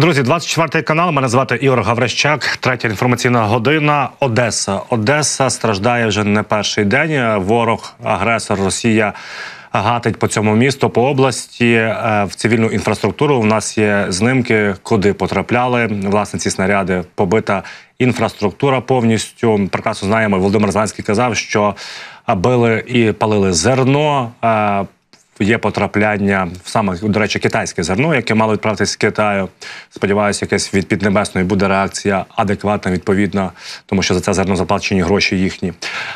Друзі, 24 канал. Мене звати Ігор Гаврищак. Третя інформаційна година. Одеса. Одеса страждає вже не перший день. Ворог, агресор, Росія гатить по цьому місту, по області е, в цивільну інфраструктуру. У нас є знимки, куди потрапляли власне ці снаряди. Побита інфраструктура повністю. Прекрасно знаємо. Володимир Зеленський казав, що били і палили зерно. Е, є потрапляння в саме до речі, китайське зерно, яке мало відправитися з Китаю. Сподіваюся, якась від Піднебесної буде реакція адекватна, відповідна, тому що за це зерно заплачені гроші їхні.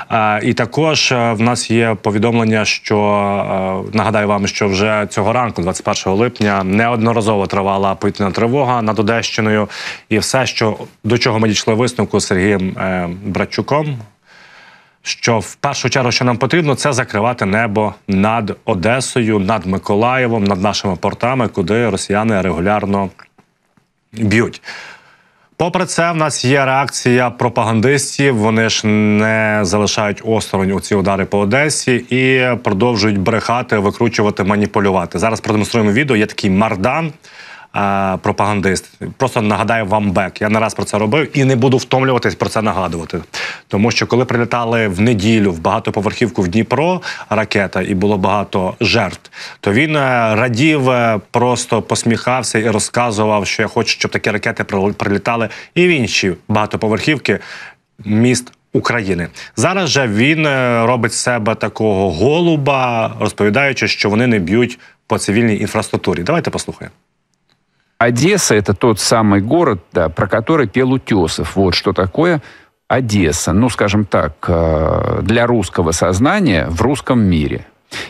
А, і також е, в нас є повідомлення, що е, нагадаю вам, що вже цього ранку, 21 липня, неодноразово тривала повітряна тривога над Одещиною, і все, що до чого ми дійшли висновку з Сергієм е, Братчуком що в першу чергу, що нам потрібно, це закривати небо над Одесою, над Миколаєвом, над нашими портами, куди росіяни регулярно б'ють. Попри це, в нас є реакція пропагандистів. Вони ж не залишають осторонь у ці удари по Одесі і продовжують брехати, викручувати, маніпулювати. Зараз продемонструємо відео. Є такий мардан пропагандист. Просто нагадаю вам бек. Я не раз про це робив і не буду втомлюватись про це нагадувати. Тому що коли прилітали в неділю в багатоповерхівку в Дніпро ракета, і було багато жертв, то він е, радів, е, просто посміхався і розказував, що я хочу, щоб такі ракети прилітали і в інші багатоповерхівки міст. України зараз же він е, робить себе такого голуба, розповідаючи, що вони не б'ють по цивільній інфраструктурі. Давайте послухаємо. Одесса – это тот самый город, да, про который пел Утесов. Вот что такое Одесса. Ну, скажем так, э, для русского сознания в русском мире.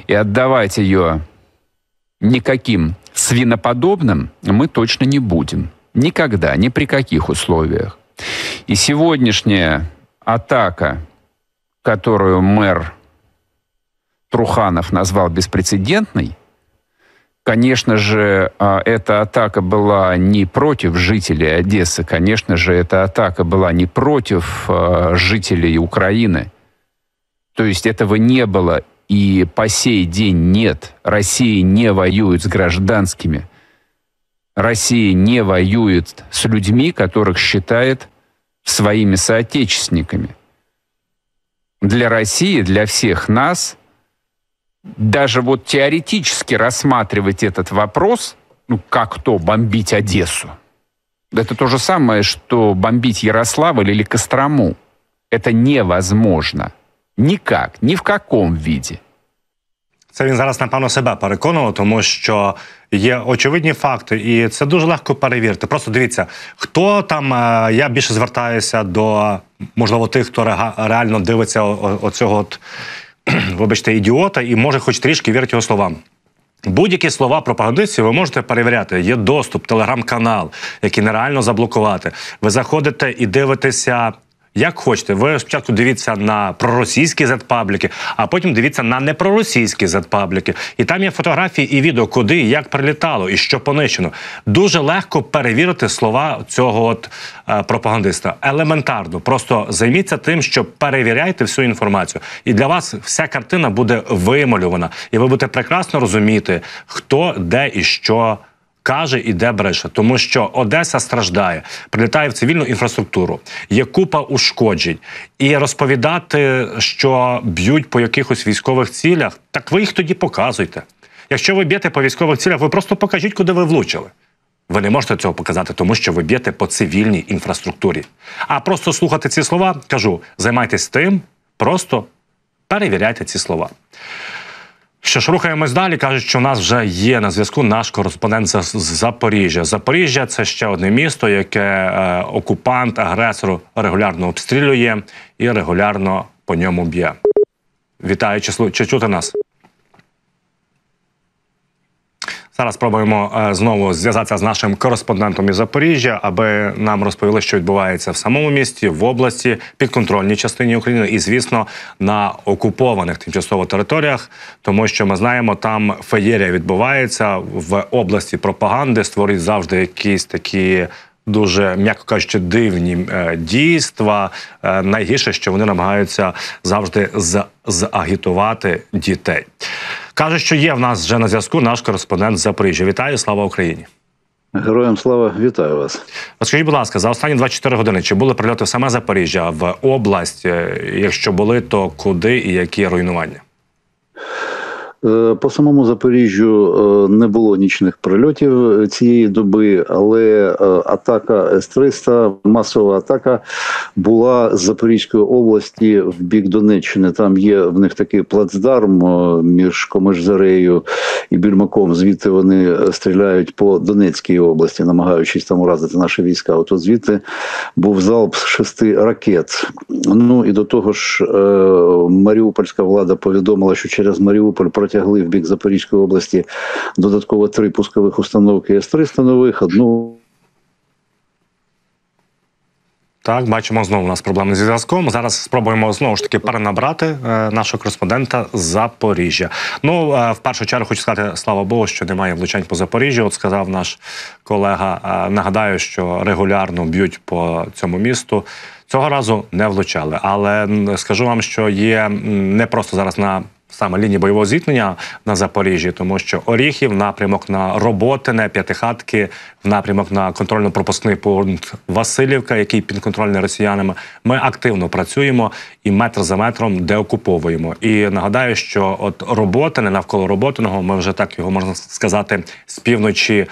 И отдавать ее никаким свиноподобным мы точно не будем. Никогда, ни при каких условиях. И сегодняшняя атака, которую мэр Труханов назвал беспрецедентной – Конечно же, а, эта атака была не против жителей Одессы, конечно же, эта атака была не против а, жителей Украины. То есть этого не было и по сей день нет. Россия не воюет с гражданскими. Россия не воюет с людьми, которых считает своими соотечественниками. Для России, для всех нас – даже вот теоретически рассматривать этот вопрос, ну, как то бомбить Одессу, это то же самое, что бомбить Ярославль или Кострому. Это невозможно. Никак, ни в каком виде. Це він зараз, напевно, себе переконував, тому що є очевидні факти, і це дуже легко перевірити. Просто дивіться, хто там. Е, я більше звертаюся до можливо тих, хто реально дивиться оцього от вибачте, ідіота і може хоч трішки вірити його словам. Будь-які слова пропагандистів ви можете перевіряти. Є доступ, телеграм-канал, який нереально заблокувати. Ви заходите і дивитеся як хочете, ви спочатку дивіться на проросійські зет-пабліки, а потім дивіться на непроросійські зет-пабліки. І там є фотографії і відео, куди як прилітало, і що понищено. Дуже легко перевірити слова цього от е, пропагандиста. Елементарно, просто займіться тим, що перевіряйте всю інформацію, і для вас вся картина буде вималювана, і ви будете прекрасно розуміти, хто де і що каже і де бреше, тому що Одеса страждає, прилітає в цивільну інфраструктуру, є купа ушкоджень, і розповідати, що б'ють по якихось військових цілях, так ви їх тоді показуйте. Якщо ви б'єте по військових цілях, ви просто покажіть, куди ви влучили. Ви не можете цього показати, тому що ви б'єте по цивільній інфраструктурі. А просто слухати ці слова, кажу, займайтесь тим, просто перевіряйте ці слова. Що ж, рухаємось далі. кажуть, що у нас вже є на зв'язку наш кореспондент з Запоріжжя. Запоріжжя це ще одне місто, яке е, окупант, агресор регулярно обстрілює і регулярно по ньому б'є. Вітаю, чи, чути нас? Зараз спробуємо е, знову зв'язатися з нашим кореспондентом із Запоріжжя, аби нам розповіли, що відбувається в самому місті, в області, підконтрольній частині України і, звісно, на окупованих тимчасово територіях, тому що ми знаємо, там феєрія відбувається в області пропаганди, створюють завжди якісь такі. Дуже м'яко кажучи, дивні е, дійства. Е, найгірше, що вони намагаються завжди загітувати дітей. Каже, що є в нас вже на зв'язку наш кореспондент з Запоріжжя. Вітаю, слава Україні! Героям слава вітаю вас. Скажіть, будь ласка, за останні 24 години чи були прильоти в саме Запоріжжя в область? Е, Якщо були, то куди і які руйнування? Е, По самому Запоріжжю е, не було нічних прильотів цієї доби, але атака С-300, масова атака була з Запорізької області в бік Донеччини. Там є в них такий плацдарм е, між Комишзарею і Більмаком. Звідти вони е, стріляють по Донецькій області, намагаючись там уразити наші війська. От звідти був залп з шести ракет. Ну і до того ж, е, Маріупольська влада повідомила, що через Маріуполь протягли в бік Запорізької області додатково три пускових установки С-300 нових, одну Так, бачимо знову у нас проблеми зі зв'язком. Зараз спробуємо знову ж таки перенабрати е, нашого кореспондента з Запоріжжя. Ну е, в першу чергу хочу сказати, слава Богу, що немає влучань по Запоріжжю. От сказав наш колега. Е, нагадаю, що регулярно б'ють по цьому місту. Цього разу не влучали, але скажу вам, що є не просто зараз на саме лінії бойового зіткнення на Запоріжжі, тому що Оріхів, напрямок на Роботине, П'ятихатки, в напрямок на контрольно-пропускний пункт Васильівка, який підконтрольний росіянами. Ми активно працюємо і метр за метром деокуповуємо. І нагадаю, що от Роботине навколо Роботиного, ми вже так його можна сказати з півночі.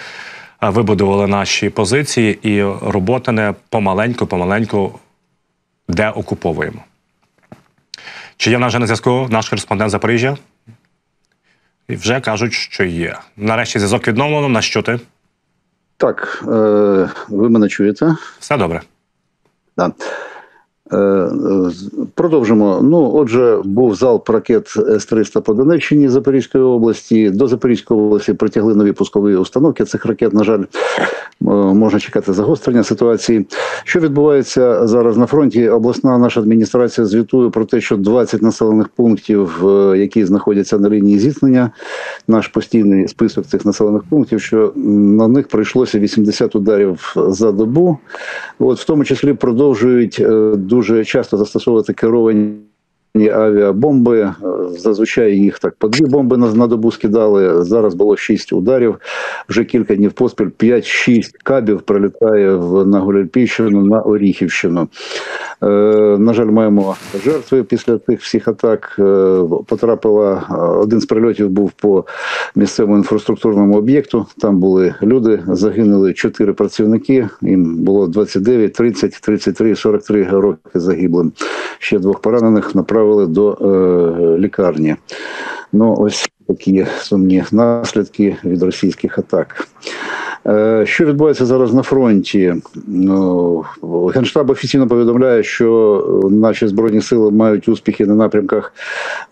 Вибудували наші позиції, і Роботине помаленьку, помаленьку деокуповуємо. Чи є в нас вже на зв'язку наш кореспондент Запоріжжя? І вже кажуть, що є. Нарешті зв'язок відновлено. На що ти? так. Е, ви мене чуєте? Все добре. Да. Е, Продовжимо. Ну, отже, був залп ракет С-300 по Донеччині Запорізької області. До Запорізької області притягли нові пускові установки цих ракет. На жаль, е, можна чекати загострення ситуації. Що відбувається зараз на фронті? Обласна наша адміністрація звітує про те, що 20 населених пунктів, е, які знаходяться на лінії зіткнення, наш постійний список цих населених пунктів, що на них прийшлося 80 ударів за добу. От в тому числі продовжують е, дуже часто застосовувати керовані авіабомби. Е, Зазвичай їх так по дві бомби на, добу скидали. Зараз було шість ударів. Вже кілька днів поспіль 5-6 кабів прилітає на Гуляльпійщину, на Оріхівщину. Е, на жаль, маємо жертви після тих всіх атак. Е, потрапила один з прильотів був по місцевому інфраструктурному об'єкту. Там були люди, загинули чотири працівники. Їм було 29, 30, 33, 43 роки загиблим. Ще двох поранених направили до е, лікарні. Ну, ось такі сумні наслідки від російських атак. Е, Що відбувається зараз на фронті? Ну, Генштаб офіційно повідомляє, що наші збройні сили мають успіхи на напрямках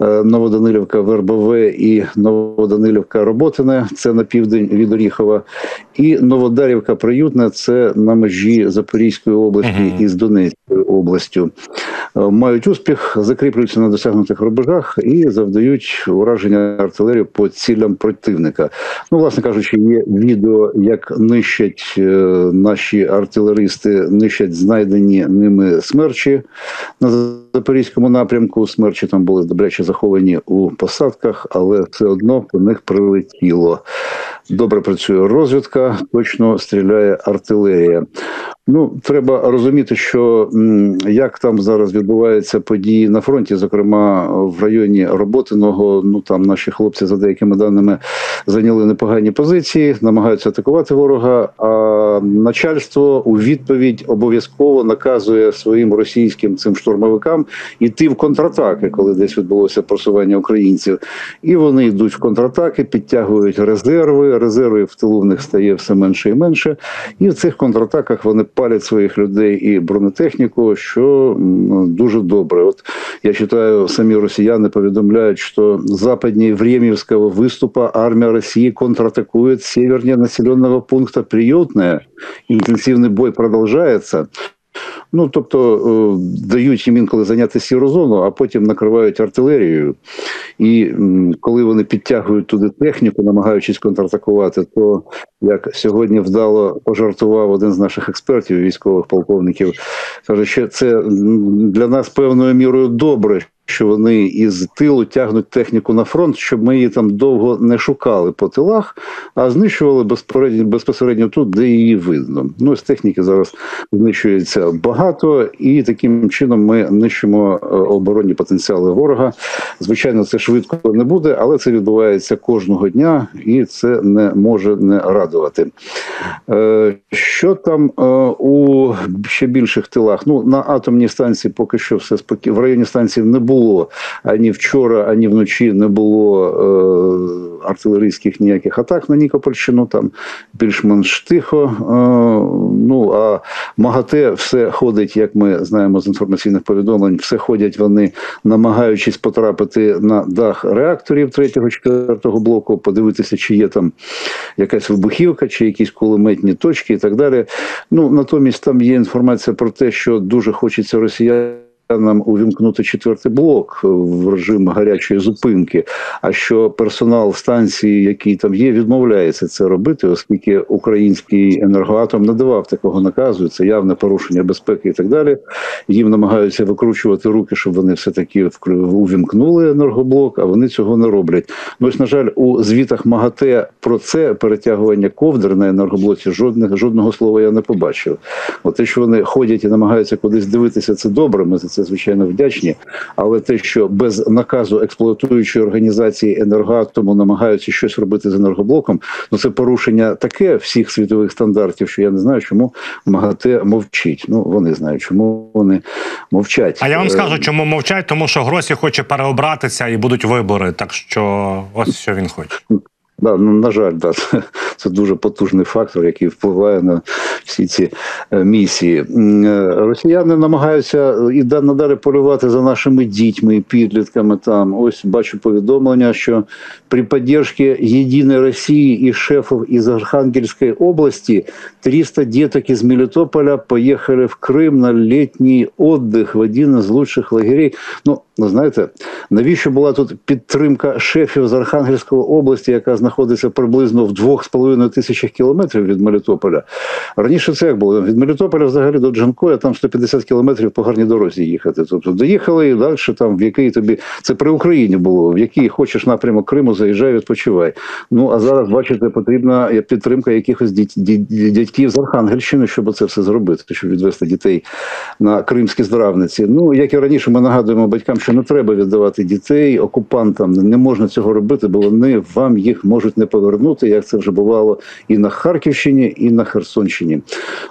е, Новоданилівка, Вербове і Новоданилівка Роботине, це на південь від Оріхова, і Новодарівка Приютне, це на межі Запорізької області із Донецькою областю. Е, Мають успіх, закріплюються на досягнутих рубежах і завдають ураження артилерії по цілям противника. Ну, власне кажучи, є відео, як нищать е, наші артилеристи, нищать знайдені ними смерчі на запорізькому напрямку. Смерчі там були добряче заховані у посадках, але все одно по них прилетіло. Добре працює розвідка, точно стріляє артилерія. Ну, треба розуміти, що як там зараз відбуваються події на фронті, зокрема в районі Роботиного. Ну там наші хлопці за деякими даними зайняли непогані позиції, намагаються атакувати ворога. А начальство у відповідь обов'язково наказує своїм російським цим штурмовикам іти в контратаки, коли десь відбулося просування українців. І вони йдуть в контратаки, підтягують резерви. Резервів в тилу в них стає все менше і менше. І в цих контратаках вони палять своїх людей і бронетехніку, що дуже добре. От я читаю, самі росіяни повідомляють, що западнее Времівського виступа армія Росії контратакує севернее населеного пункта Приютне. Інтенсивний бой продовжується. Ну, тобто е, дають їм інколи зайняти сіру а потім накривають артилерією. І коли вони підтягують туди техніку, намагаючись контратакувати, то як сьогодні вдало пожартував один з наших експертів, військових полковників, каже, що це для нас певною мірою добре. Що вони із тилу тягнуть техніку на фронт, щоб ми її там довго не шукали по тилах, а знищували безпосередньо, безпосередньо тут, де її видно. Ну, з техніки зараз знищується багато, і таким чином ми нищимо е, оборонні потенціали ворога. Звичайно, це швидко не буде, але це відбувається кожного дня, і це не може не радувати. Е, Що там е, у ще більших тилах? Ну на атомній станції поки що все спокійно. В районі станції не було ані вчора, ані вночі не було е, артилерійських ніяких атак на Нікопольщину. Там більш-менш тихо. Е, ну а МАГАТЕ все ходить, як ми знаємо з інформаційних повідомлень. Все ходять вони, намагаючись потрапити на дах реакторів 3-4 блоку, подивитися, чи є там якась вибухівка, чи якісь кулеметні точки і так далі. Ну натомість там є інформація про те, що дуже хочеться росіян. Нам увімкнути четвертий блок в режим гарячої зупинки. А що персонал станції, який там є, відмовляється це робити, оскільки український енергоатом не давав такого наказу. Це явне порушення безпеки і так далі. Їм намагаються викручувати руки, щоб вони все таки увімкнули енергоблок, а вони цього не роблять. Ну ось, на жаль, у звітах МАГАТЕ про це перетягування ковдр на енергоблоці жодних жодного слова я не побачив. От те, що вони ходять і намагаються кудись дивитися, це добре. Ми за це звичайно вдячні. Але те, що без наказу експлуатуючої організації енергоатому намагаються щось робити з енергоблоком, ну це порушення таке всіх світових стандартів, що я не знаю, чому МАГАТЕ мовчить. Ну вони знають, чому вони мовчать. А я вам Е, скажу, чому мовчать, тому що Гросі хоче переобратися і будуть вибори. Так що ось що він хоче. Да, ну, на жаль, да, це, дуже потужний фактор, який впливає на всі ці е, місії. Е, Росіяни намагаються і надалі полювати за нашими дітьми і підлітками. Там ось бачу повідомлення, що при поддержке Єдиної Росії і шефів із Архангельської області 300 діток із Мелітополя поїхали в Крим на літній віддих в один із лучших лагерей. Ну, ну знаєте, навіщо була тут підтримка шефів з Архангельської області, яка знаходиться приблизно в 2,5 тисячах кілометрів від Мелітополя? Раніше це як було? Від Мелітополя взагалі до Джанкоя там 150 кілометрів по гарній дорозі їхати. Тобто доїхали і далі там, в який тобі це при Україні було, в який хочеш напрямок Криму, заїжджай, відпочивай. Ну а зараз, бачите, потрібна підтримка якихось дядьків з Архангельщини, щоб це все зробити, щоб відвести дітей на кримські здравниці. Ну як і раніше, ми нагадуємо батькам, що не треба віддавати дітей окупантам. Не можна цього робити, бо вони вам їх можуть не повернути, як це вже бувало і на Харківщині, і на Херсонщині.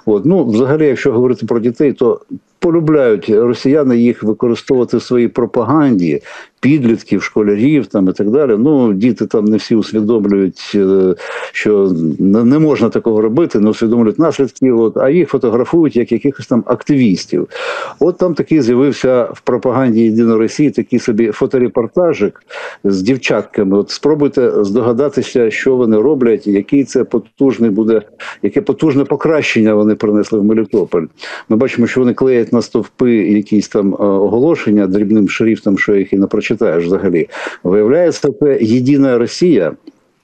От ну, взагалі, якщо говорити про дітей, то полюбляють росіяни їх використовувати в своїй пропаганді, підлітків, школярів там і так далі. Ну діти там не всі усвідомлюють, е, що не можна такого робити, не усвідомлюють наслідків. От, а їх фотографують як якихось там активістів. От там такий з'явився в пропаганді Єдиної Росії такий собі фоторепортажик з дівчатками. От спробуйте здогадатися, що вони роблять, який це потужний буде, яке потужне покращення вони принесли в Мелітополь. Ми бачимо, що вони клеять на стовпи якісь там е, оголошення дрібним шрифтом, що їх і не прочитаєш взагалі. Виявляється, це єдина Росія.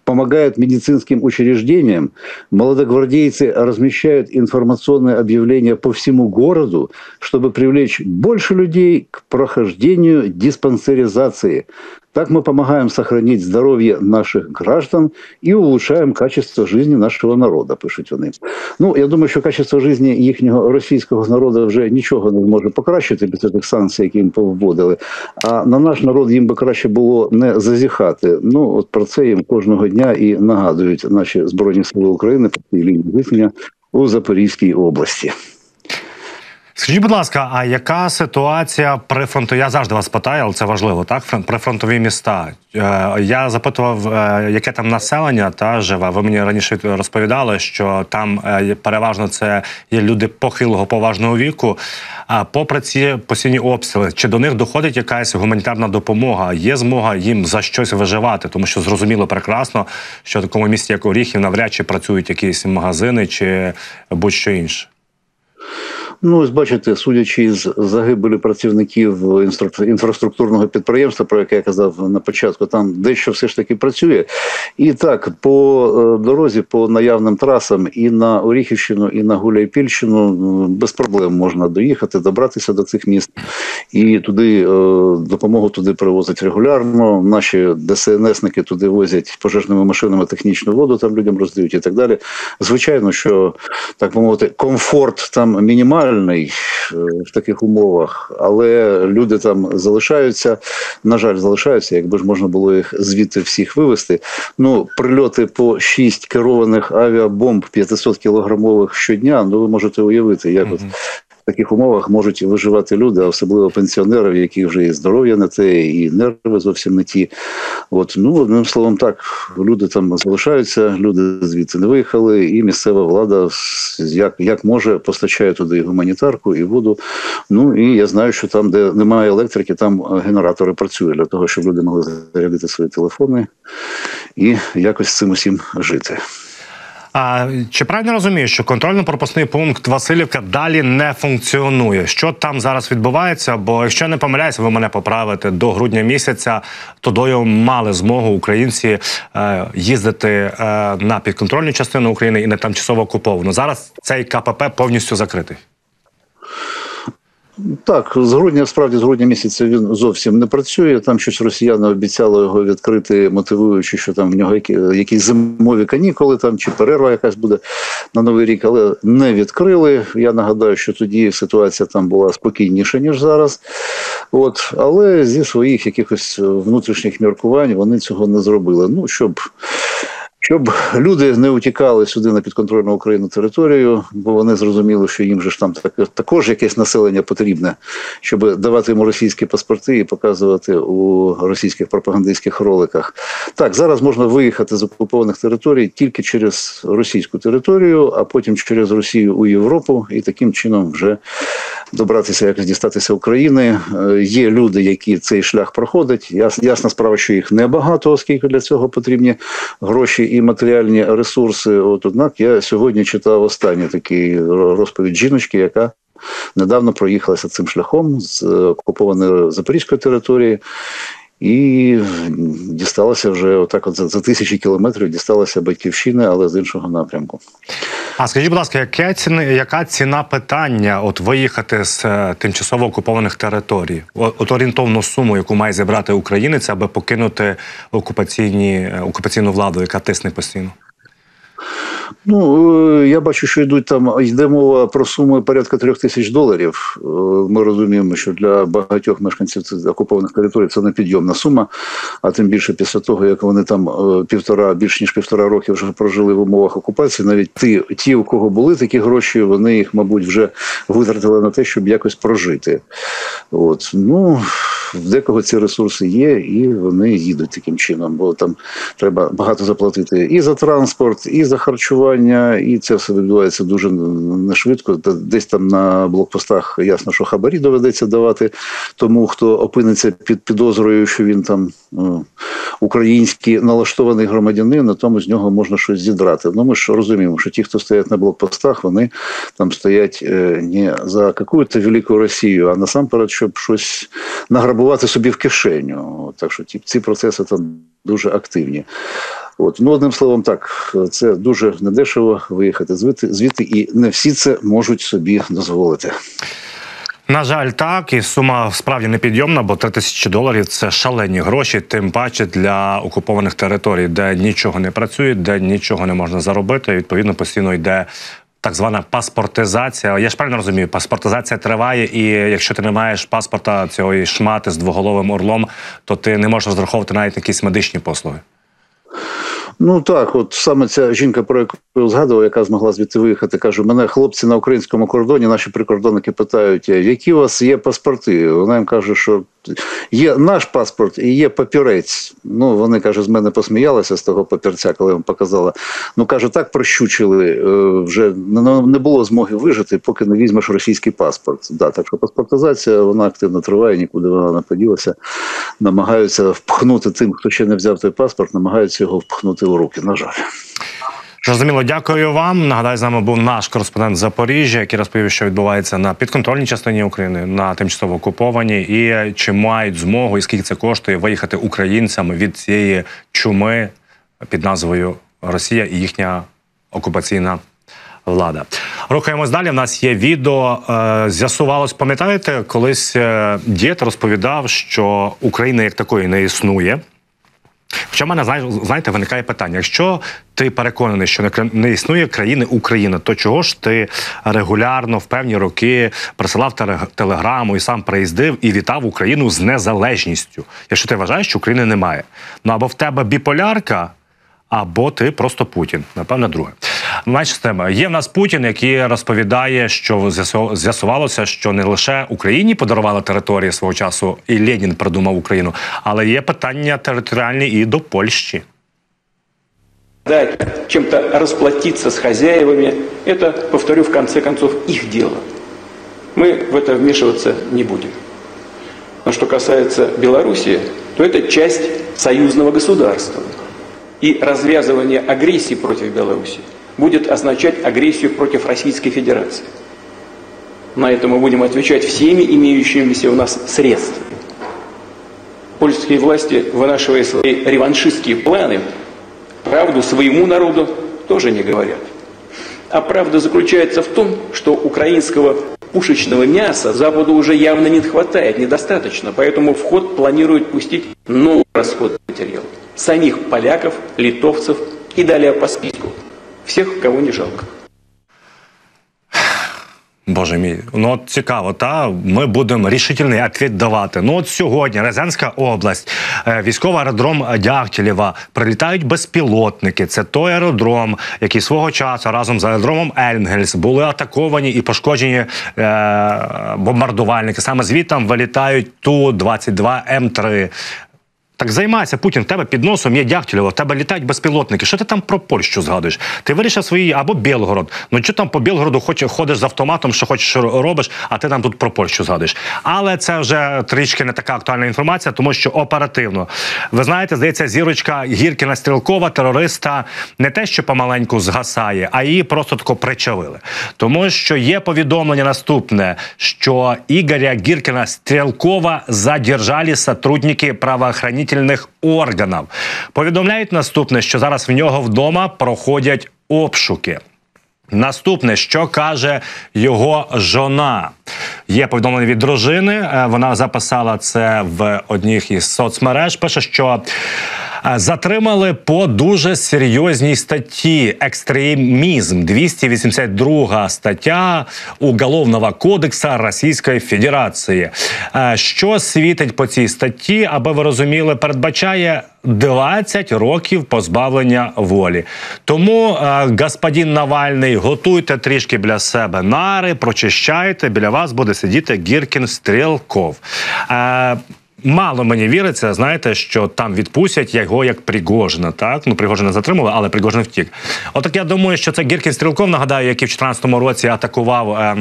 Помогает медицинским учреждениям. Молодогвардейцы размещают информационные объявления по всему городу, чтобы привлечь больше людей к прохождению диспансеризации. Так мы помогаем сохранить здоровье наших граждан и улучшаем качество жизни нашого народу, пишуть вони. Ну, я думаю, що качество життя їхнього російського народу вже нічого не може покращити після тих санкцій, які їм повводили. А на наш народ їм би краще було не зазіхати. Ну, от про це їм кожного дня і нагадують наші Збройні Сили України по цій лінії у Запорізькій області. Скажіть, будь ласка, а яка ситуація при фронту? Я завжди вас питаю, але це важливо, так? Прифронтові міста. Е, Я запитував, е, яке там населення та живе. Ви мені раніше розповідали, що там е, переважно це є люди похилого поважного віку. А попри ці постійні обстріли, чи до них доходить якась гуманітарна допомога? Є змога їм за щось виживати? Тому що зрозуміло прекрасно, що в такому місті, як Оріхів, навряд чи працюють якісь магазини чи будь-що інше. Ну, ось бачите, судячи з загибелі працівників інфраструктурного підприємства, про яке я казав на початку, там дещо все ж таки працює. І так, по е, дорозі, по наявним трасам і на Оріхівщину, і на Гуляйпільщину без проблем можна доїхати, добратися до цих міст. І туди е, допомогу туди привозять регулярно. Наші ДСНСники туди возять пожежними машинами технічну воду, там людям роздають і так далі. Звичайно, що так би мовити, комфорт там мінімальний е, в таких умовах, але люди там залишаються. На жаль, залишаються. Якби ж можна було їх звідти всіх вивезти. Ну, прильоти по 6 керованих авіабомб 500 кілограмових щодня. Ну ви можете уявити, як от таких умовах можуть виживати люди, а особливо пенсіонери, в яких вже і здоров'я не те, і нерви зовсім не ті. От ну одним словом, так люди там залишаються, люди звідси не виїхали, і місцева влада як, як може постачає туди гуманітарку і воду. Ну і я знаю, що там, де немає електрики, там генератори працюють для того, щоб люди могли зарядити свої телефони і якось цим усім жити. А чи правильно розумію, що контрольно-пропускний пункт Васильівка далі не функціонує? Що там зараз відбувається? Бо якщо не помиляюся, ви мене поправите до грудня місяця. Тодою мали змогу українці е, їздити е, на підконтрольну частину України і на тимчасово окуповану. Зараз цей КПП повністю закритий. Так, з грудня, справді, з грудня місяця він зовсім не працює. Там щось росіяни обіцяли його відкрити, мотивуючи, що там в нього які, якісь зимові канікули там чи перерва якась буде на новий рік, але не відкрили. Я нагадаю, що тоді ситуація там була спокійніша ніж зараз. От, але зі своїх якихось внутрішніх міркувань вони цього не зробили. Ну щоб. Щоб люди не утікали сюди на підконтрольну Україну територію, бо вони зрозуміли, що їм же ж там так, також якесь населення потрібне, щоб давати йому російські паспорти і показувати у російських пропагандистських роликах. Так, зараз можна виїхати з окупованих територій тільки через російську територію, а потім через Росію у Європу, і таким чином вже добратися, якось дістатися України. Е, Є люди, які цей шлях проходять. Ясна справа, що їх небагато, оскільки для цього потрібні гроші і матеріальні ресурси. От однак я сьогодні читав останній такий розповідь жіночки, яка недавно проїхалася цим шляхом з е, окупованої Запорізької території. І дісталася вже отак, от за, тисячі кілометрів дісталася батьківщини, але з іншого напрямку. А скажіть, будь ласка, яка ціна, яка ціна питання от виїхати з е, тимчасово окупованих територій? От орієнтовну суму, яку має зібрати українець, аби покинути окупаційні е, окупаційну владу, яка тисне постійно? Ну, е, я бачу, що йдуть там, йде мова про суми порядка трьох тисяч доларів. Е, Ми розуміємо, що для багатьох мешканців окупованих територій це непідйомна сума, а тим більше після того, як вони там е, півтора, більш ніж півтора роки вже прожили в умовах окупації, навіть ті, ті, у кого були такі гроші, вони їх, мабуть, вже витратили на те, щоб якось прожити. От. Ну, в декого ці ресурси є, і вони їдуть таким чином, бо там треба багато заплатити і за транспорт, і за харчування, і це все відбувається дуже не швидко. Десь там на блокпостах ясно, що хабарі доведеться давати тому, хто опиниться під підозрою, що він там ну, український налаштований громадянин, а тому з нього можна щось зідрати. Ну ми ж розуміємо, що ті, хто стоять на блокпостах, вони там стоять е, не за якусь велику Росію, а насамперед, щоб щось награбувати собі в кишеню. Так що ті, ці процеси там дуже активні. От, ну одним словом, так це дуже недешево виїхати звідти, звідти, і не всі це можуть собі дозволити. На жаль, так і сума справді непідйомна, бо 3 тисячі доларів це шалені гроші, тим паче для окупованих територій, де нічого не працює, де нічого не можна заробити. Відповідно, постійно йде. Так звана паспортизація. Я ж правильно розумію, паспортизація триває, і якщо ти не маєш паспорта цієї шмати з двоголовим орлом, то ти не можеш розраховувати навіть якісь медичні послуги. Ну так, от саме ця жінка, про яку я згадував, яка змогла звідти виїхати, каже: мене хлопці на українському кордоні, наші прикордонники питають, які у вас є паспорти. Вона їм каже, що є наш паспорт і є папірець. Ну вони каже, з мене посміялися з того папірця, коли вам показала. Ну каже, так прощучили. е, Вже не було змоги вижити, поки не візьмеш російський паспорт. Да, так що паспортизація вона активно триває, нікуди вона не поділася. Намагаються впхнути тим, хто ще не взяв той паспорт, намагаються його впхнути у руки. На жаль. Зрозуміло, дякую вам. Нагадаю, з нами був наш кореспондент з Запоріжжя, який розповів, що відбувається на підконтрольній частині України, на тимчасово окупованій, і чи мають змогу, і скільки це коштує виїхати українцям від цієї чуми під назвою Росія і їхня окупаційна влада. Рухаємось далі. У нас є відео. Е, З'ясувалось, пам'ятаєте, колись е, дід розповідав, що України як такої не існує. Хоча в мене знаєте, виникає питання: якщо ти переконаний, що не, існує країни Україна, то чого ж ти регулярно в певні роки присилав теле- телеграму і сам приїздив і вітав Україну з незалежністю? Якщо ти вважаєш, що України немає. Ну або в тебе біполярка, або ти просто Путін. Напевне, друге. Значить, з теми. є в нас Путін, який розповідає, що з'ясу- з'ясувалося, що не лише Україні подарували території свого часу, і Ленін придумав Україну, але є питання територіальні і до Польщі. дать чем-то расплатиться с хозяевами, это, повторю, в конце концов, их дело. Мы в это вмешиваться не будем. Но что касается Белоруссии, то это часть союзного государства. И развязывание агрессии против Беларуси будет означать агрессию против Российской Федерации. На это мы будем отвечать всеми имеющимися у нас средствами. Польские власти, вынашивая свои реваншистские планы, правду своему народу тоже не говорят. А правда заключается в том, что украинского пушечного мяса Западу уже явно не хватает, недостаточно, поэтому в ход планируют пустить новый расходный материал. Самих поляков, литовцев и далее по списку. Всех, кого не жалко. Боже мій, ну от цікаво, та ми будемо рішительний відповідь давати. Ну от сьогодні Рязанська область, е, військовий аеродром Дягтілєва, прилітають безпілотники. Це той аеродром, який свого часу разом з аеродромом Енгельс були атаковані і пошкоджені е, бомбардувальники. Саме звідтам вилітають ту 22 М3. Так займайся Путін, в тебе під носом є Дягтілєво, в тебе літають безпілотники. Що ти там про Польщу згадуєш? Ти вирішив свої або Білгород. Ну що там по Білгороду хоч, ходиш з автоматом, що хочеш що робиш, а ти там тут про Польщу згадуєш. Але це вже трішки не така актуальна інформація, тому що оперативно. Ви знаєте, здається, зірочка Гіркіна Стрілкова, терориста, не те, що помаленьку згасає, а її просто тако причавили. Тому що є повідомлення наступне, що Ігоря Гіркіна Стрілкова задержали сотрудники правоохранительних органів. Повідомляють наступне, що зараз в нього вдома проходять обшуки. Наступне, що каже його жона, є повідомлення від дружини. Вона записала це в одніх із соцмереж. Пише, що затримали по дуже серйозній статті екстремізм 282 стаття Уголовного кодексу Російської Федерації. Що світить по цій статті, аби ви розуміли, передбачає 20 років позбавлення волі. Тому, господин Навальний, готуйте трішки для себе нари, прочищайте. Біля вас буде сидіти Гіркін Стрілков. Мало мені віриться, знаєте, що там відпустять його як Пригожина. Так ну Пригожина затримали, але Пригожин втік. Отак я думаю, що це Гіркін Стрілков, нагадаю, який в 2014 році атакував. Е,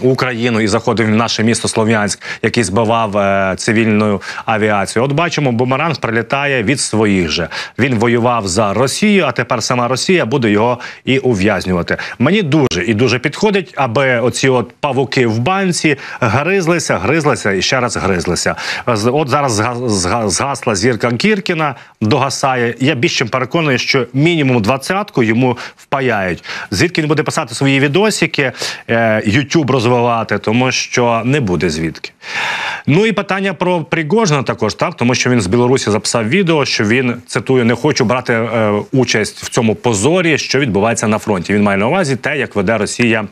Україну і заходив в наше місто Слов'янськ, який збивав е, цивільну авіацію. От бачимо, бумеранг прилітає від своїх же. Він воював за Росію, а тепер сама Росія буде його і ув'язнювати. Мені дуже і дуже підходить, аби оці от павуки в банці гризлися, гризлися і ще раз гризлися. От зараз зга- зга- згасла зірка Кіркіна, догасає. Я більш чим переконаний, що мінімум двадцятку йому впаяють. Звідки він буде писати свої відосики, е, YouTube розвивати, тому що не буде звідки. Ну і питання про Пригожина також, так тому що він з Білорусі записав відео, що він цитую, не хочу брати е, участь в цьому позорі, що відбувається на фронті. Він має на увазі те, як веде Росія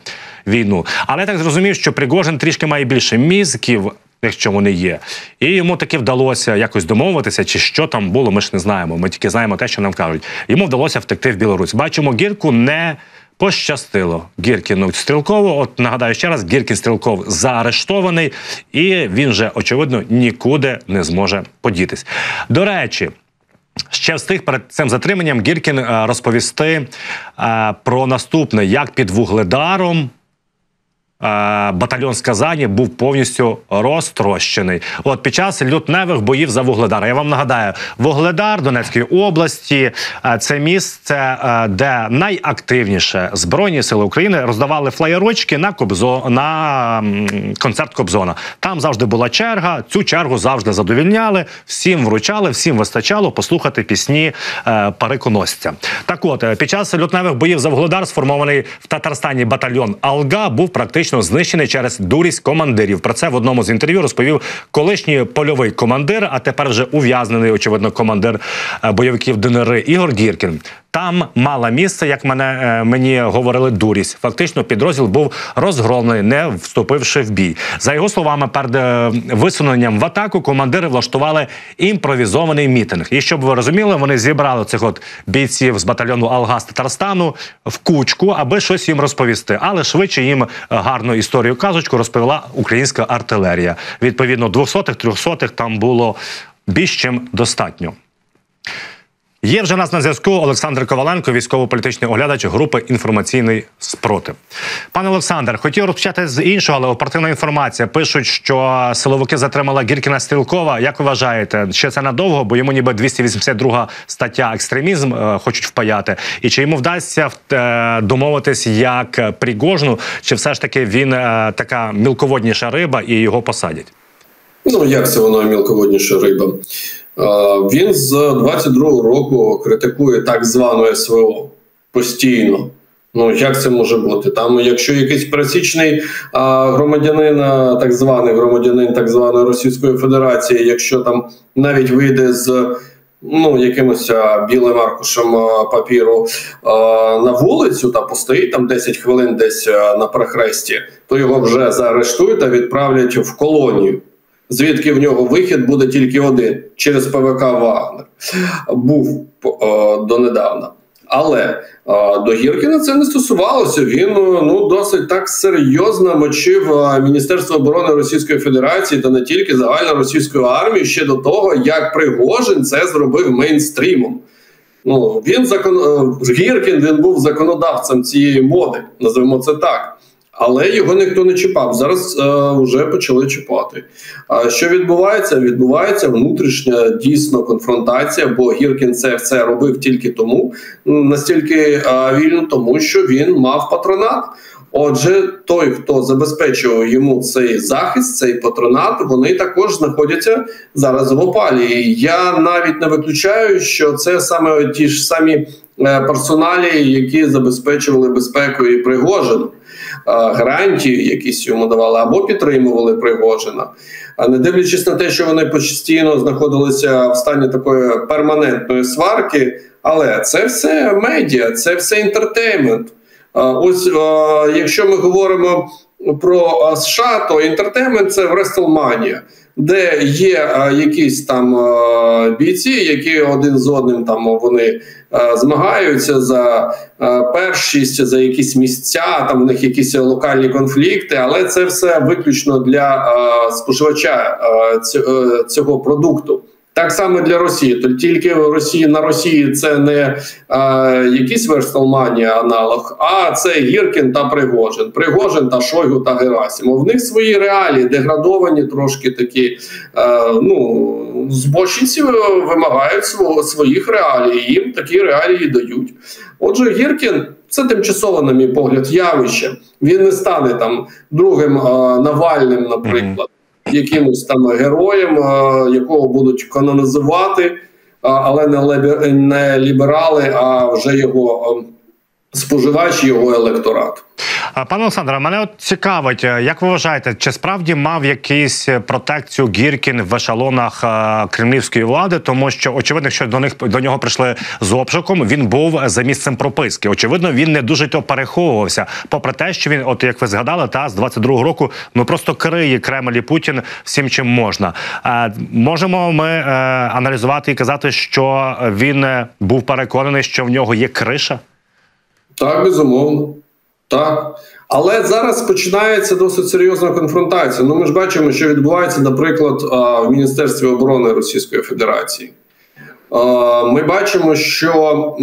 війну. Але я так зрозумів, що Пригожин трішки має більше мізків. Якщо вони є, і йому таки вдалося якось домовитися, чи що там було, ми ж не знаємо. Ми тільки знаємо те, що нам кажуть. Йому вдалося втекти в Білорусь. Бачимо, гірку не пощастило Гіркіну Стрілкову. От нагадаю ще раз, Гіркін Стрілков заарештований, і він же очевидно нікуди не зможе подітись. До речі. Ще встиг перед цим затриманням Гіркін е, розповісти е, про наступне, як під вугледаром батальйон з Казані був повністю розтрощений. От під час лютневих боїв за Вугледар. Я вам нагадаю, Вугледар Донецької області це місце, де найактивніше збройні сили України роздавали флаєрочки на Кобзо на концерт Кобзона. Там завжди була черга. Цю чергу завжди задовільняли, всім вручали, всім вистачало послухати пісні париконосця. Так, от під час лютневих боїв за Вугледар сформований в Татарстані батальйон Алга був практично знищений через дурість командирів. Про це в одному з інтерв'ю розповів колишній польовий командир, а тепер вже ув'язнений, очевидно, командир е, бойовиків ДНР Ігор Гіркін. Там мала місце, як мене е, мені говорили, дурість. Фактично, підрозділ був розгромлений, не вступивши в бій. За його словами, перед е, висуненням в атаку командири влаштували імпровізований мітинг. І щоб ви розуміли, вони зібрали цих от бійців з батальйону Алгаз Татарстану в кучку, аби щось їм розповісти. Але швидше їм гарну історію казочку розповіла українська артилерія. Відповідно, 200-х, 300-х там було більш чим достатньо. Є вже нас на зв'язку Олександр Коваленко, військово-політичний оглядач групи інформаційний спротив. Пане Олександр, хотів розпочати з іншого, але оперативна інформація. Пишуть, що силовики затримала Гіркіна Стрілкова. Як ви вважаєте, ще це надовго? Бо йому ніби 282 стаття екстремізм е, хочуть впаяти. І чи йому вдасться е, домовитись як Пригожну, чи все ж таки він е, така мілководніша риба і його посадять? Ну як це воно мілководніша риба? Він з 22-го року критикує так звану СВО постійно. Ну як це може бути? Там, якщо якийсь пересічний а, громадянин, так званий громадянин так званої Російської Федерації, якщо там навіть вийде з ну якимось білим аркушем папіру на вулицю та постоїть там 10 хвилин десь на перехресті, то його вже заарештують та відправлять в колонію звідки в нього вихід буде тільки один через ПВК Вагнер. Був о, донедавна. Але о, до Гіркіна це не стосувалося. Він ну досить так серйозно мочив Міністерство оборони Російської Федерації та не тільки загальну російську армію ще до того, як Пригожин це зробив мейнстрімом. Ну він закон Гіркін він був законодавцем цієї моди, називаємо це так але його ніхто не чіпав. Зараз е, вже почали чіпати. А що відбувається? Відбувається внутрішня дійсно конфронтація, бо Гіркін це все робив тільки тому, настільки е, вільно, тому що він мав патронат. Отже, той, хто забезпечував йому цей захист, цей патронат, вони також знаходяться зараз в опалі. Я навіть не виключаю, що це саме ті ж самі е, персоналі, які забезпечували безпеку і Пригожину гарантії, якісь йому давали, або підтримували Пригожина. А не дивлячись на те, що вони постійно знаходилися в стані такої перманентної сварки, але це все медіа, це все інтертеймент. Ось якщо ми говоримо про США, то інтертеймент це WrestleMania де є а, якісь там а, бійці, які один з одним там вони а, змагаються за першість, за якісь місця, там в них якісь локальні конфлікти, але це все виключно для споживача цього продукту. Так само для Росії, то тільки Росії на Росії це не а, якийсь Версталманія аналог, а це Гіркін та Пригожин, Пригожин та Шойгу та Герасимов. В них свої реалії деградовані, трошки такі а, ну збочинці вимагають свого своїх реалій. Їм такі реалії дають. Отже, Гіркін. Це тимчасово, на мій погляд, явище. Він не стане там другим а, Навальним, наприклад якимось там героєм, якого будуть канонізувати, але не ліберали, а вже його споживач, його електорат. Пане Олександре, мене от цікавить, е, як ви вважаєте, чи справді мав якийсь е, протекцію Гіркін в ешалонах е, кремлівської влади, тому що очевидно, що до них до нього прийшли з обшуком. Він був за місцем прописки. Очевидно, він не дуже то переховувався. Попри те, що він, от як ви згадали, та з 22-го року ну просто криє Кремль і Путін всім, чим можна. Можемо ми аналізувати і казати, що він був переконаний, що в нього є криша. Так, безумовно. Так. Але зараз починається досить серйозна конфронтація. Ну, ми ж бачимо, що відбувається, наприклад, в Міністерстві оборони Російської Федерації. Ми бачимо, що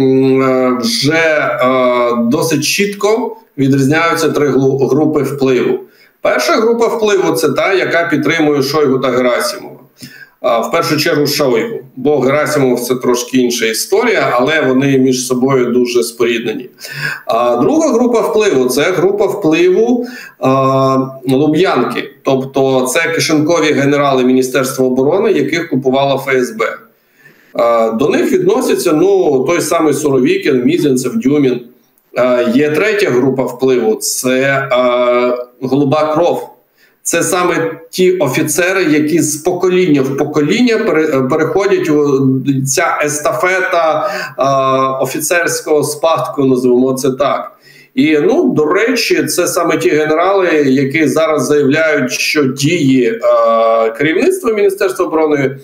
вже досить чітко відрізняються три групи впливу. Перша група впливу це та, яка підтримує Шойгу та Герасимова. В першу чергу Шойгу, бо Герасимов це трошки інша історія, але вони між собою дуже споріднені. А друга група впливу це група впливу а, Луб'янки, тобто це кишенкові генерали Міністерства оборони, яких купувала ФСБ. А, до них відносяться ну, той самий Суровікін, Мізінцев, Дюмін. Є третя група впливу це голуба кров. Це саме ті офіцери, які з покоління в покоління переходять у ця естафета е, офіцерського спадку, називаємо це так. І ну до речі, це саме ті генерали, які зараз заявляють, що дії е, керівництва міністерства оборони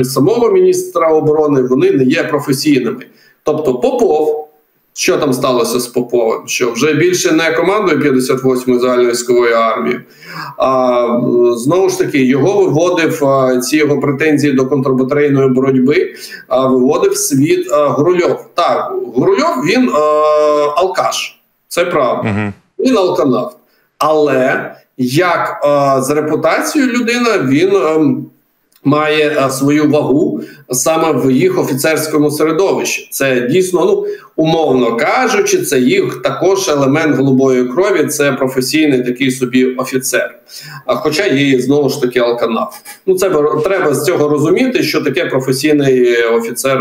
е, самого міністра оборони вони не є професійними. Тобто, Попов. Що там сталося з Поповим? Що вже більше не командує 58-ї загальновійськової армії, а знову ж таки його виводив ці його претензії до контрбатарейної боротьби. А виводив світ Гурульов. Так, Гурульов він а, алкаш, це правда. Угу. Він алканавт. Але як а, з репутацією людина він. А, ем, має свою вагу саме в їх офіцерському середовищі. Це дійсно, ну умовно кажучи, це їх також елемент голубої крові. Це професійний такий собі офіцер. А хоча є знову ж таки алканав. Ну це треба з цього розуміти, що таке професійний офіцер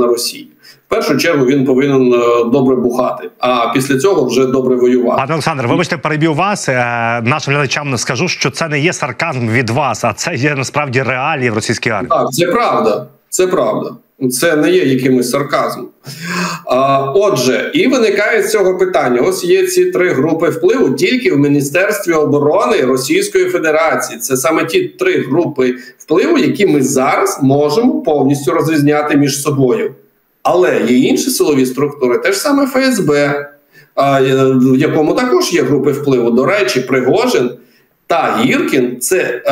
на Росії. В першу чергу він повинен е, добре бухати, а після цього вже добре воювати. Пане Олександр, вибачте, переб'ю вас. Е, нашим глядачам не скажу, що це не є сарказм від вас, а це є насправді реалії в російській армії. Так, це правда. Це правда. Це не є якимось сарказмом. А, Отже, і виникає з цього питання: ось є ці три групи впливу тільки в Міністерстві оборони Російської Федерації. Це саме ті три групи впливу, які ми зараз можемо повністю розрізняти між собою. Але є інші силові структури, те ж саме ФСБ, в якому також є групи впливу. До речі, Пригожин та Гіркін це е,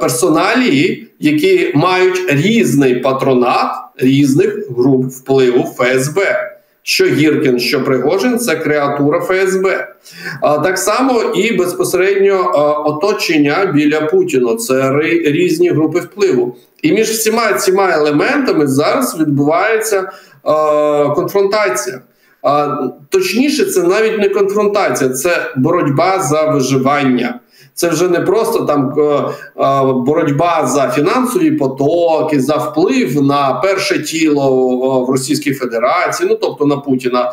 персоналії, які мають різний патронат різних груп впливу ФСБ. Що Гіркін, що Пригожин це креатура ФСБ. Так само і безпосередньо оточення біля Путіна це різні групи впливу. І між всіма цими елементами зараз відбувається конфронтація. Точніше, це навіть не конфронтація, це боротьба за виживання. Це вже не просто там е, е, боротьба за фінансові потоки, за вплив на перше тіло в Російській Федерації, ну тобто на Путіна,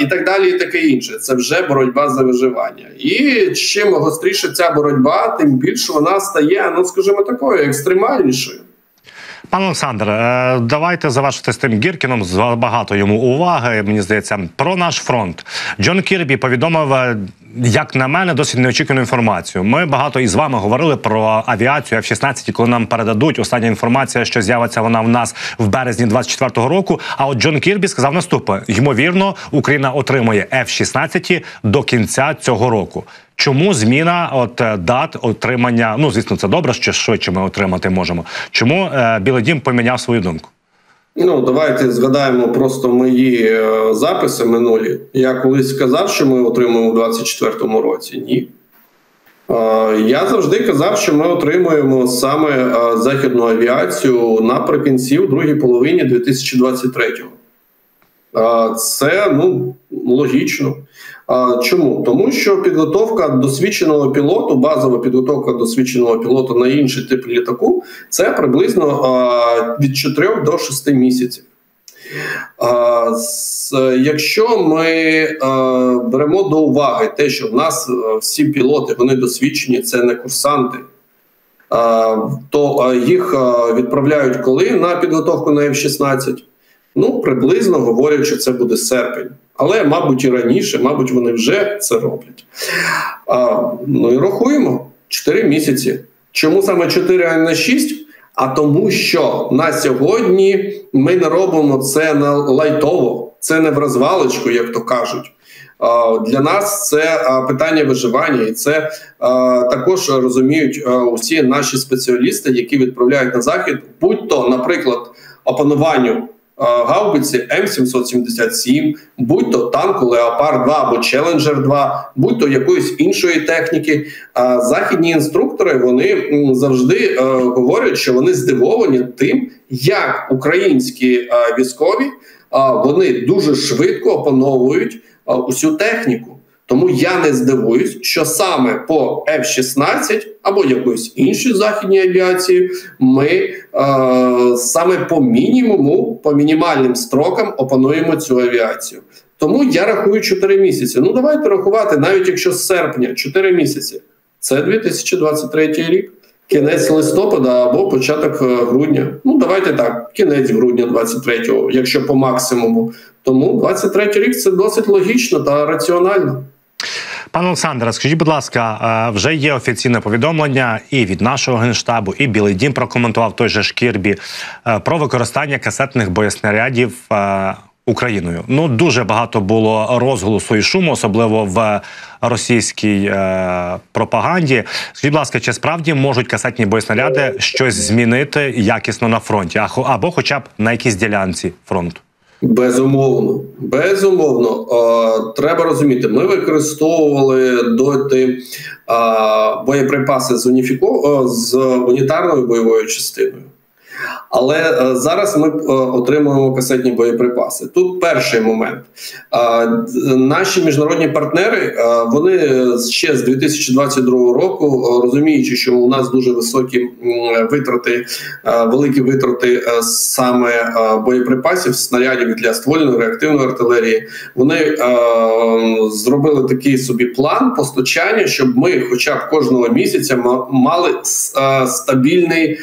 і так далі, і таке інше. Це вже боротьба за виживання. І чим гостріше ця боротьба, тим більше вона стає, ну скажімо, такою екстремальнішою. Пане Олександр, е, давайте завершити з тим Гіркіном. багато йому уваги. Мені здається, про наш фронт. Джон Кірбі повідомив, е, як на мене, досить неочікувану інформацію. Ми багато із вами говорили про авіацію F-16, коли нам передадуть остання інформація, що з'явиться вона в нас в березні 24-го року. А от Джон Кірбі сказав наступне: ймовірно, Україна отримує F-16 до кінця цього року. Чому зміна от е, дат отримання? Ну звісно, це добре, що швидше ми отримати можемо. Чому е, Білий Дім поміняв свою думку? Ну давайте згадаємо просто мої е, записи минулі. Я колись сказав, що ми отримуємо у 24-му році. Ні. Я завжди казав, що ми отримуємо саме західну авіацію наприкінці у другій половині 2023-го. Це ну логічно. Чому? Тому що підготовка досвідченого пілоту, базова підготовка досвідченого пілота на інший тип літаку це приблизно від 4 до 6 місяців. Якщо ми беремо до уваги те, що в нас всі пілоти вони досвідчені, це не курсанти, то їх відправляють коли на підготовку на F-16? Ну, приблизно говорять, що це буде серпень. Але, мабуть, і раніше, мабуть, вони вже це роблять. А, Ну і рахуємо 4 місяці. Чому саме 4, а не 6? А тому, що на сьогодні ми не робимо це на лайтово, це не в розвалочку, як то кажуть. Для нас це питання виживання, і це також розуміють усі наші спеціалісти, які відправляють на захід, будь-то, наприклад, опануванню гаубиці М777, будь то танку Леопард 2 або Челенджер 2, будь то якоїсь іншої техніки. А західні інструктори вони завжди говорять, що вони здивовані тим, як українські військові вони дуже швидко опановують усю техніку. Тому я не здивуюсь, що саме по F-16 або якоїсь іншої західній авіації ми е, саме по мінімуму, по мінімальним строкам опануємо цю авіацію. Тому я рахую 4 місяці. Ну давайте рахувати, навіть якщо з серпня 4 місяці, це 2023 рік. Кінець листопада або початок е, грудня. Ну давайте так, кінець грудня 23-го, якщо по максимуму. Тому 23-й рік це досить логічно та раціонально. Пане Олександре, скажіть, будь ласка, е, вже є офіційне повідомлення і від нашого генштабу, і Білий Дім прокоментував той же Шкірбі е, про використання касетних боєснарядів е, Україною. Ну дуже багато було розголосу і шуму, особливо в російській пропаганді. Скажіть, будь ласка, чи справді можуть касетні боєснаряди щось змінити якісно на фронті, або, хоча б на якійсь ділянці фронту? Безумовно, безумовно, треба розуміти, ми використовували доти боєприпаси з уніфіко з унітарною бойовою частиною. Але е, зараз ми е, отримуємо касетні боєприпаси. Тут перший момент. Е, наші міжнародні партнери вони ще з 2022 року, розуміючи, що у нас дуже високі витрати, великі витрати саме боєприпасів, снарядів для ствольної реактивної артилерії, вони зробили такий собі план постачання, щоб ми, хоча б кожного місяця, мали стабільний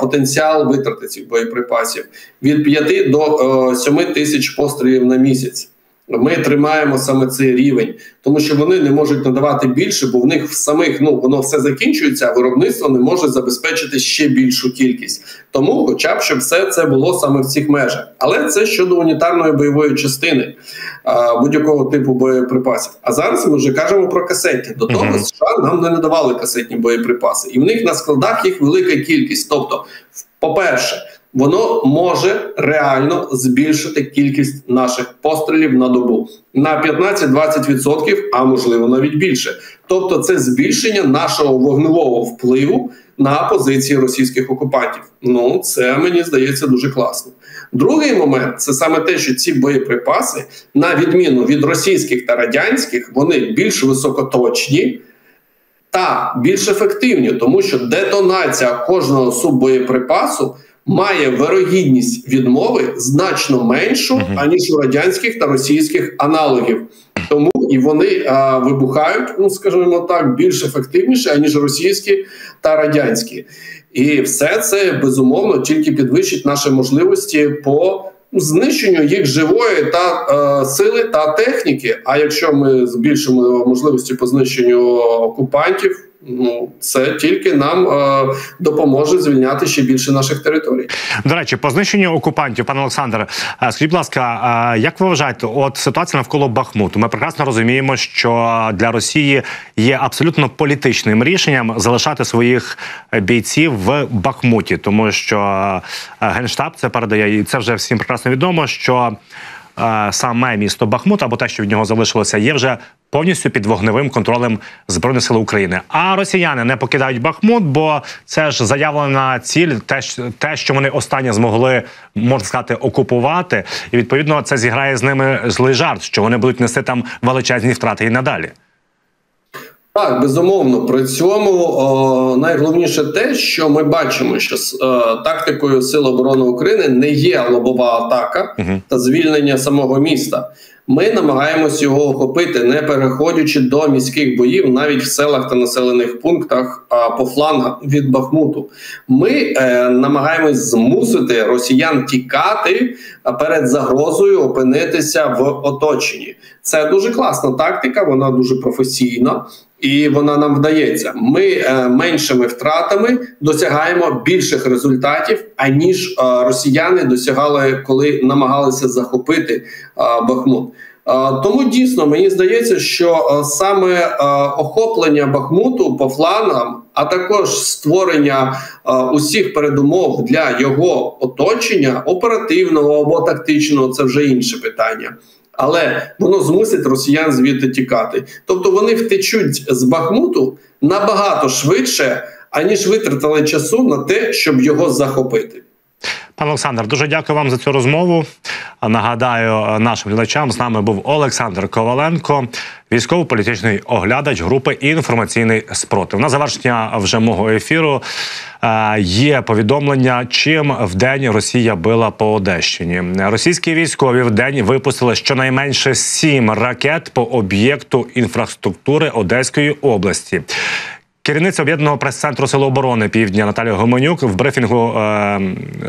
потенціал витрати цих боєприпасів від 5 до 7 тисяч пострілів на місяць. Ми тримаємо саме цей рівень, тому що вони не можуть надавати більше, бо в них в самих ну воно все закінчується, а виробництво не може забезпечити ще більшу кількість. Тому, хоча б щоб все це було саме в цих межах. Але це щодо унітарної бойової частини будь-якого типу боєприпасів. А зараз ми вже кажемо про касетні. До того. США нам не надавали касетні боєприпаси, і в них на складах їх велика кількість. Тобто, по перше воно може реально збільшити кількість наших пострілів на добу на 15-20%, а можливо навіть більше. Тобто, це збільшення нашого вогневого впливу на позиції російських окупантів. Ну це мені здається дуже класно. Другий момент це саме те, що ці боєприпаси, на відміну від російських та радянських, вони більш високоточні. Та більш ефективні, тому що детонація кожного суббоєприпасу має вирогідність відмови значно меншу аніж у радянських та російських аналогів. Тому і вони а, вибухають, ну скажімо так, більш ефективніше аніж російські та радянські, і все це безумовно тільки підвищить наші можливості по знищенню їх живої та е, сили та техніки. А якщо ми збільшимо можливості по знищенню окупантів. Ну, це тільки нам е, допоможе звільняти ще більше наших територій. До речі, по знищенню окупантів, пане Олександре, е, скажіть, будь ласка, е, як ви вважаєте, от ситуація навколо Бахмуту? Ми прекрасно розуміємо, що для Росії є абсолютно політичним рішенням залишати своїх бійців в Бахмуті, тому що е, генштаб це передає, і це вже всім прекрасно відомо. що саме місто Бахмут або те, що від нього залишилося, є вже повністю під вогневим контролем збройних сил України. А росіяни не покидають Бахмут, бо це ж заявлена ціль, те, те, що вони останнє змогли можна сказати окупувати, і відповідно це зіграє з ними злий жарт, що вони будуть нести там величезні втрати і надалі. Так, безумовно, при цьому о, найголовніше те, що ми бачимо, що з о, е, тактикою Сил оборони України не є лобова атака uh та звільнення самого міста. Ми намагаємось його охопити, не переходячи до міських боїв, навіть в селах та населених пунктах а, по флангах від Бахмуту. Ми е, намагаємось змусити росіян тікати перед загрозою опинитися в оточенні. Це дуже класна тактика, вона дуже професійна. І вона нам вдається. Ми е, меншими втратами досягаємо більших результатів, аніж е, росіяни досягали, коли намагалися захопити е, Бахмут. Тому дійсно мені здається, що саме охоплення Бахмуту по фланам, а також створення усіх передумов для його оточення оперативного або тактичного це вже інше питання. Але воно змусить росіян звідти тікати. Тобто вони втечуть з Бахмуту набагато швидше, аніж витратили часу на те, щоб його захопити. Пане Олександр, дуже дякую вам за цю розмову. Нагадаю нашим глядачам, з нами був Олександр Коваленко, військово-політичний оглядач групи інформаційний спротив. На завершення вже мого ефіру е, є повідомлення, чим в день Росія била по Одещині. Російські військові в день випустили щонайменше сім ракет по об'єкту інфраструктури Одеської області. Керівниця об'єднаного прес-центру Сил оборони Півдня Наталія Гоменюк в брифінгу е,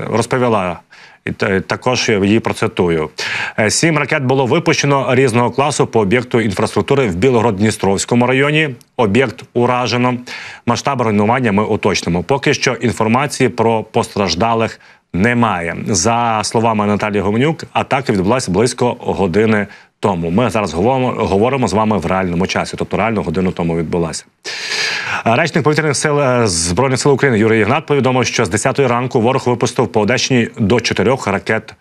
розповіла. І також її процитую: «Е, сім ракет було випущено різного класу по об'єкту інфраструктури в Білогород-Дністровському районі. Об'єкт уражено. Масштаб руйнування ми уточнимо. Поки що інформації про постраждалих немає. За словами Наталії Гоменюк, атака відбулася близько години тому. Ми зараз говоримо, говоримо з вами в реальному часі, тобто реально годину тому відбулася. Речник повітряних сил е, збройних сил України Юрій Ігнат повідомив, що з 10 ранку ворог випустив по Одещині до 4 ракет.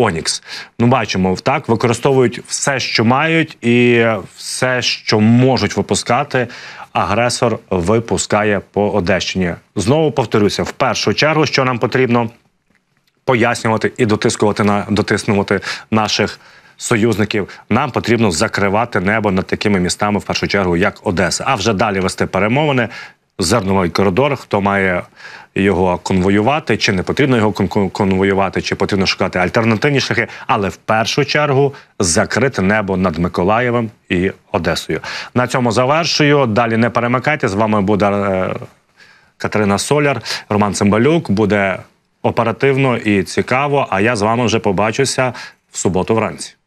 Онікс. Ну, бачимо, так використовують все, що мають, і все, що можуть випускати. Агресор випускає по Одещині. Знову повторюся: в першу чергу, що нам потрібно пояснювати і дотискувати на дотиснувати наших союзників, нам потрібно закривати небо над такими містами, в першу чергу, як Одеса. А вже далі вести перемовини. Зерновий коридор, хто має його конвоювати, чи не потрібно його конвоювати, чи потрібно шукати альтернативні шляхи, але в першу чергу закрити небо над Миколаєвом і Одесою. На цьому завершую. Далі не перемикайте. З вами буде е, Катерина Соляр, Роман Цимбалюк. Буде оперативно і цікаво. А я з вами вже побачуся в суботу вранці.